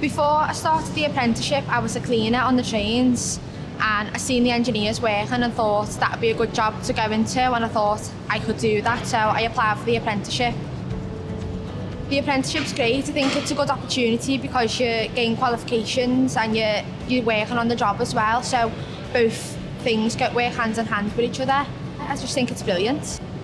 Before I started the apprenticeship, I was a cleaner on the trains and I seen the engineers working and thought that would be a good job to go into and I thought I could do that, so I applied for the apprenticeship. The apprenticeship's great. I think it's a good opportunity because you gain qualifications and you're, you're working on the job as well, so both things get work hand in hand with each other. I just think it's brilliant.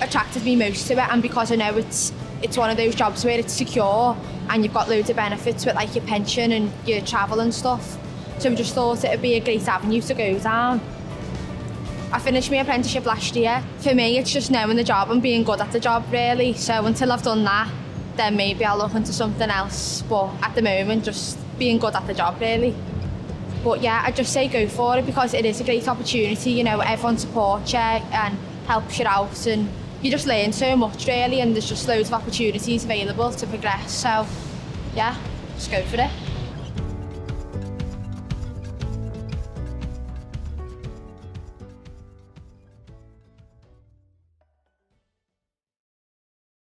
attracted me most to it and because I know it's it's one of those jobs where it's secure and you've got loads of benefits with like your pension and your travel and stuff. So I just thought it would be a great avenue to go down. I finished my apprenticeship last year. For me, it's just knowing the job and being good at the job, really. So until I've done that, then maybe I'll look into something else. But at the moment, just being good at the job, really. But yeah, I just say go for it because it is a great opportunity. You know, everyone supports you and helps you out and you just learn so much really and there's just loads of opportunities available to progress so yeah just go for it